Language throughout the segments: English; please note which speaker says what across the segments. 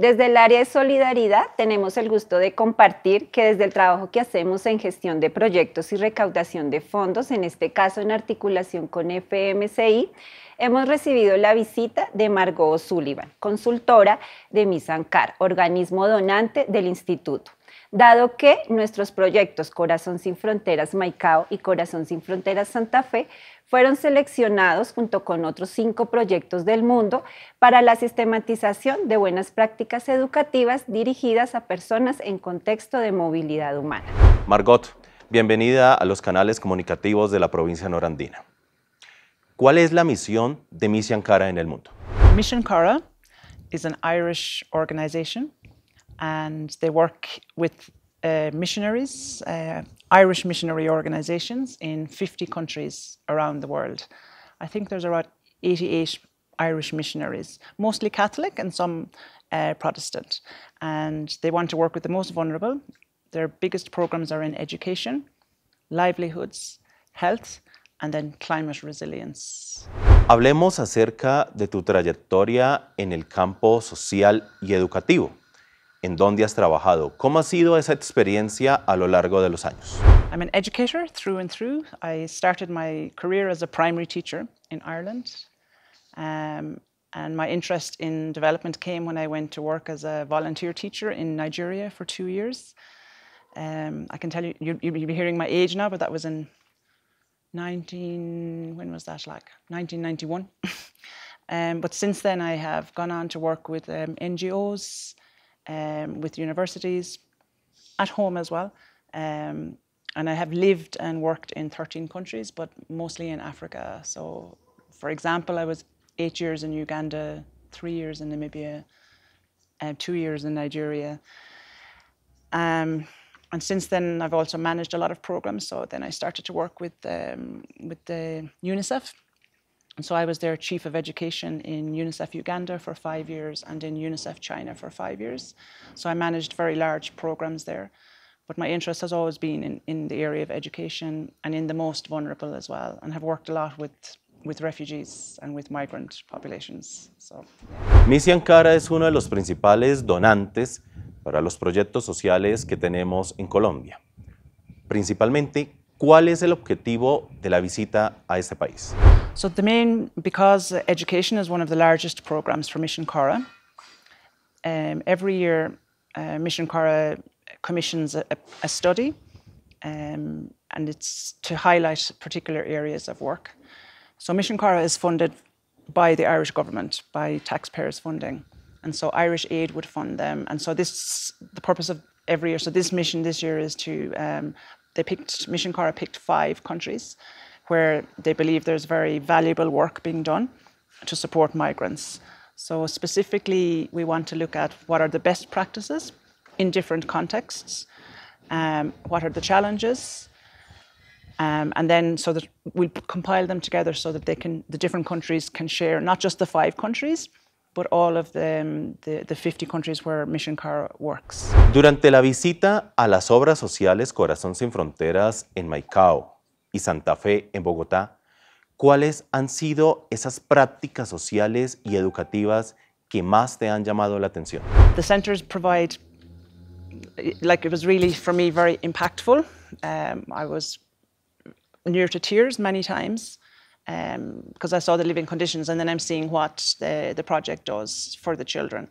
Speaker 1: Desde el área de solidaridad tenemos el gusto de compartir que desde el trabajo que hacemos en gestión de proyectos y recaudación de fondos, en este caso en articulación con FMCI, hemos recibido la visita de Margot Sullivan, consultora de Misancar, organismo donante del instituto dado que nuestros proyectos Corazón sin Fronteras Maicao y Corazón sin Fronteras Santa Fe fueron seleccionados junto con otros cinco proyectos del mundo para la sistematización de buenas prácticas educativas dirigidas a personas en contexto de movilidad humana.
Speaker 2: Margot, bienvenida a los canales comunicativos de la provincia norandina. ¿Cuál es la misión de Misean Cara en el mundo?
Speaker 3: Misean Cara is an Irish organization and they work with uh, missionaries, uh, Irish missionary organizations in 50 countries around the world. I think there's around 88 Irish missionaries, mostly Catholic and some uh, Protestant. And they want to work with the most vulnerable. Their biggest programs are in education, livelihoods, health, and then climate resilience.
Speaker 2: Hablemos acerca de tu trayectoria en el campo social y educativo. en dónde has trabajado. ¿Cómo ha sido esa experiencia a lo largo de los años?
Speaker 3: I'm an educator through and through. I started my career as a primary teacher in Ireland. Um, and my interest in development came when I went to work as a volunteer teacher in Nigeria for two years. Um, I can tell you, you, you'll be hearing my age now, but that was in 19, when was that like? 1991. um, but since then, I have gone on to work with um, NGOs, um, with universities, at home as well. Um, and I have lived and worked in 13 countries, but mostly in Africa. So, for example, I was eight years in Uganda, three years in Namibia, and two years in Nigeria. Um, and since then, I've also managed a lot of programs. So then I started to work with um, with the UNICEF and so I was their chief of education in UNICEF Uganda for five years and in UNICEF China for five years. So I managed very large programs there. But my interest has always been in, in the area of education and in the most vulnerable as well, and have worked a lot with, with refugees and with migrant populations. So,
Speaker 2: yeah. Ankara es uno de los principales donantes para los proyectos sociales que tenemos en Colombia. Principalmente, ¿cuál es el objetivo de la visita a este país?
Speaker 3: So the main, because education is one of the largest programs for Misean Cara, um, every year uh, Misean Cara commissions a, a study um, and it's to highlight particular areas of work. So Misean Cara is funded by the Irish government, by taxpayers' funding. And so Irish Aid would fund them. And so this, the purpose of every year, so this mission this year is to, um, they picked, Misean Cara picked five countries where they believe there's very valuable work being done to support migrants. So, specifically, we want to look at what are the best practices in different contexts, um, what are the challenges, um, and then so that we'll compile them together so that they can, the different countries can share not just the five countries, but all of the, um, the, the 50 countries where Mission Car works.
Speaker 2: Durante la visita a las obras sociales Corazón Sin Fronteras en Maicao, y Santa Fe en Bogotá, ¿cuáles han sido esas prácticas sociales y educativas que más te han llamado la atención?
Speaker 3: The centers provide, like it was really for me very impactful. Um, I was near to tears many times because um, I saw the living conditions and then I'm seeing what the, the project does for the children.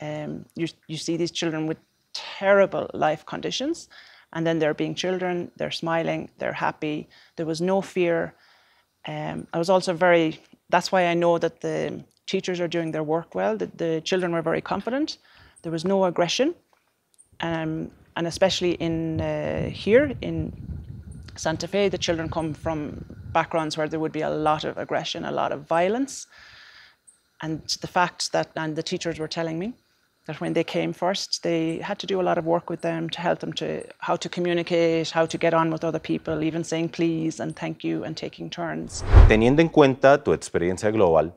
Speaker 3: Um, you, you see these children with terrible life conditions and then they're being children, they're smiling, they're happy. There was no fear. Um, I was also very, that's why I know that the teachers are doing their work well, that the children were very confident. There was no aggression. Um, and especially in uh, here in Santa Fe, the children come from backgrounds where there would be a lot of aggression, a lot of violence. And the fact that, and the teachers were telling me, that when they came first, they had to do a lot of work with them to help them to how to communicate, how to get on with other people, even saying please and thank you and taking turns.
Speaker 2: Teniendo en cuenta tu experiencia global,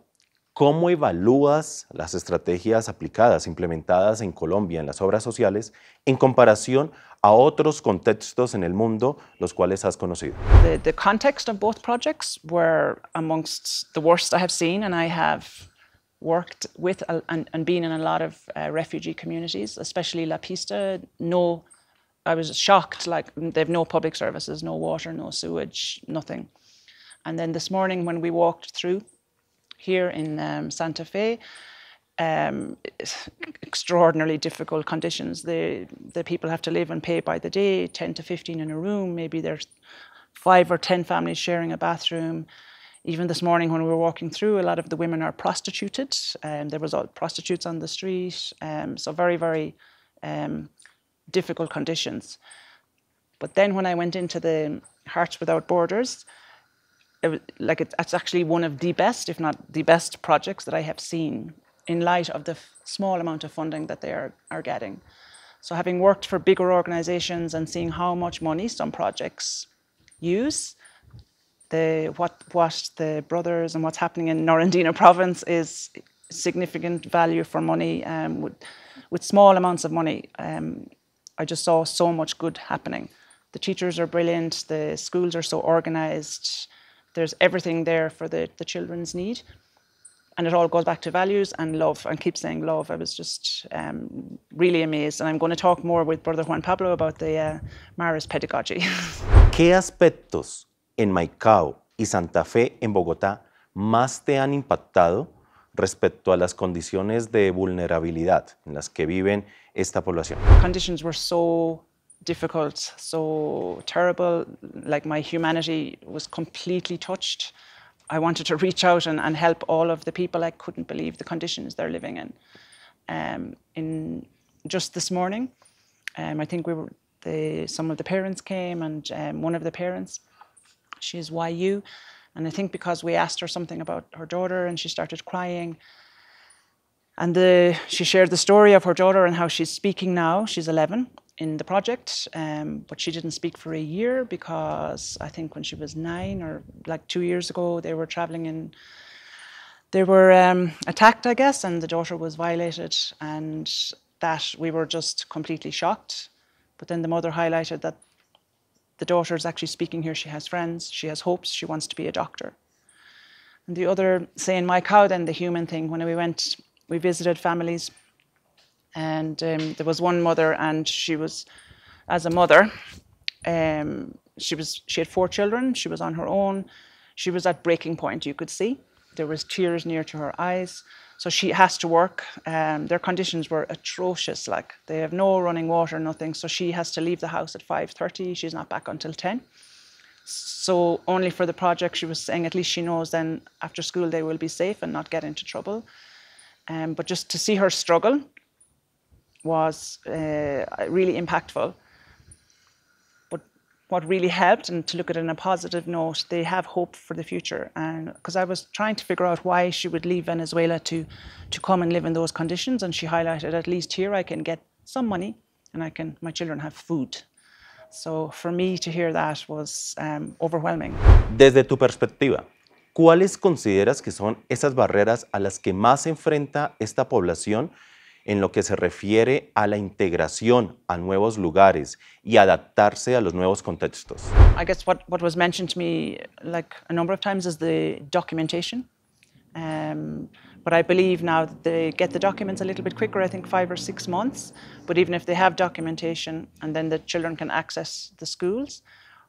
Speaker 2: ¿cómo evalúas las estrategias aplicadas, implementadas en Colombia en las obras sociales en comparación a otros contextos en el mundo los cuales has conocido?
Speaker 3: The, the context of both projects were amongst the worst I have seen and I have worked with and, and been in a lot of uh, refugee communities, especially La Pista. No, I was shocked. Like they've no public services, no water, no sewage, nothing. And then this morning when we walked through here in um, Santa Fe, um, extraordinarily difficult conditions. The the people have to live and pay by the day, ten to fifteen in a room. Maybe there's five or ten families sharing a bathroom. Even this morning when we were walking through, a lot of the women are prostituted, and um, there was all prostitutes on the street. Um, so very very um, difficult conditions. But then when I went into the Hearts Without Borders, like it, it's actually one of the best, if not the best, projects that I have seen in light of the small amount of funding that they are, are getting. So having worked for bigger organizations and seeing how much money some projects use, the, what, what the brothers and what's happening in Norandina province is significant value for money um, with, with small amounts of money. Um, I just saw so much good happening. The teachers are brilliant, the schools are so organized, there's everything there for the, the children's need and it all goes back to values and love and keep saying love. I was just um, really amazed. And I'm going to talk more with Brother Juan Pablo about the uh, Marist pedagogy.
Speaker 2: ¿Qué aspectos en Maicao y Santa Fe en Bogotá más te han impactado respecto a las condiciones de vulnerabilidad en las que viven esta población?
Speaker 3: Conditions were so difficult, so terrible, like my humanity was completely touched. I wanted to reach out and, and help all of the people. I couldn't believe the conditions they're living in. Um, in just this morning, um, I think we were the, some of the parents came, and um, one of the parents, she's YU, and I think because we asked her something about her daughter, and she started crying. And the, she shared the story of her daughter and how she's speaking now. She's 11, in the project, um, but she didn't speak for a year because I think when she was nine or like two years ago, they were traveling in. They were um, attacked, I guess, and the daughter was violated, and that we were just completely shocked. But then the mother highlighted that the daughter is actually speaking here. She has friends, she has hopes, she wants to be a doctor. And the other, saying Maicao, then the human thing, when we went, we visited families and um, there was one mother, and she was, as a mother, um, she was she had four children. She was on her own. She was at breaking point. You could see there was tears near to her eyes. So she has to work. Um, their conditions were atrocious. Like they have no running water, nothing. So she has to leave the house at five thirty. She's not back until ten. So only for the project, she was saying at least she knows then after school they will be safe and not get into trouble. Um, but just to see her struggle was uh, really impactful. But what really helped, and to look at it in a positive note, they have hope for the future. And because I was trying to figure out why she would leave Venezuela to, to come and live in those conditions, and she highlighted at least here I can get some money, and I can my children have food. So for me to hear that was um, overwhelming.
Speaker 2: Desde tu perspectiva, ¿cuáles consideras que son esas barreras a las que más se enfrenta esta población? En lo que se refiere a la integración a nuevos lugares y adaptarse a los nuevos contextos.
Speaker 3: I guess what, what was mentioned to me like a number of times is the documentation. Um, but I believe now that they get the documents a little bit quicker, I think five or six months. But even if they have documentation and then the children can access the schools,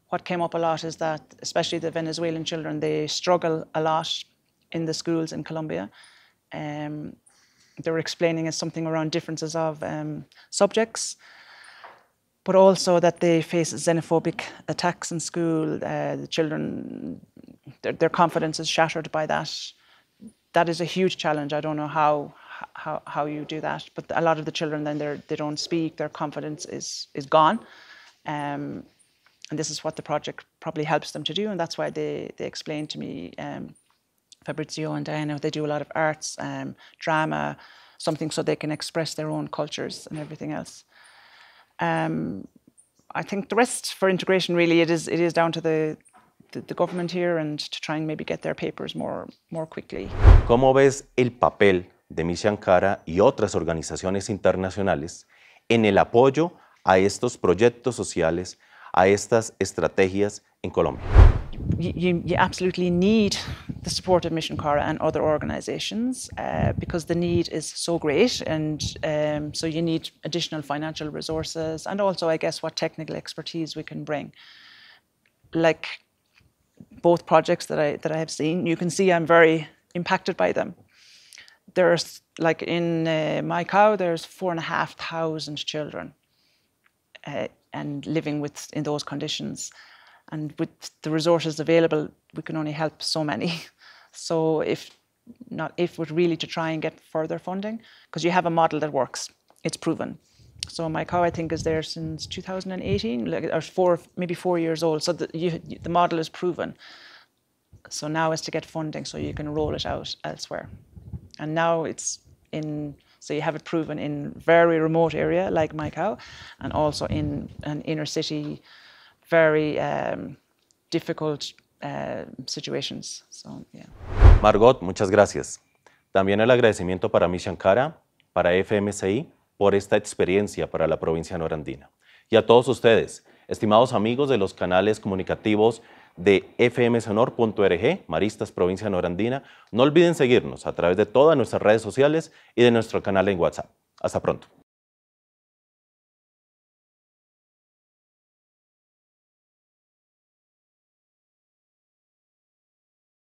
Speaker 3: what came up a lot is that, especially the Venezuelan children, they struggle a lot in the schools in Colombia. Um, they were explaining as something around differences of um, subjects, but also that they face xenophobic attacks in school. Uh, the children, their, their confidence is shattered by that. That is a huge challenge. I don't know how how, how you do that, but a lot of the children then they they don't speak. Their confidence is is gone. Um, and this is what the project probably helps them to do, and that's why they they explained to me um, Fabrizio and Diana, they do a lot of arts, um, drama, something so they can express their own cultures and everything else. Um, I think the rest for integration really it is it is down to the, the, the government here and to try and maybe get their papers more more quickly.
Speaker 2: ¿Cómo ves el papel de Misean Cara y otras organizaciones internacionales en el apoyo a estos proyectos sociales, a estas estrategias en Colombia?
Speaker 3: You, you absolutely need the support of Misean Cara and other organisations uh, because the need is so great, and um, so you need additional financial resources and also, I guess, what technical expertise we can bring. Like both projects that I that I have seen, you can see I'm very impacted by them. There's like in uh, Maicao, there's four and a half thousand children, uh, and living with in those conditions and with the resources available, we can only help so many. So if not if we're really to try and get further funding, because you have a model that works, it's proven. So Maicao, I think, is there since 2018, like, or four, maybe four years old. So the, you, the model is proven. So now is to get funding so you can roll it out elsewhere. And now it's in, so you have it proven in very remote area like Maicao, and also in an inner city very um, difficult uh, situations. So, yeah.
Speaker 2: Margot, muchas gracias. También el agradecimiento para Mission Cara, para FMCI, por esta experiencia para la provincia norandina. Y a todos ustedes, estimados amigos de los canales comunicativos de fmsonor.org, Maristas Provincia Norandina, no olviden seguirnos a través de todas nuestras redes sociales y de nuestro canal en WhatsApp. Hasta pronto.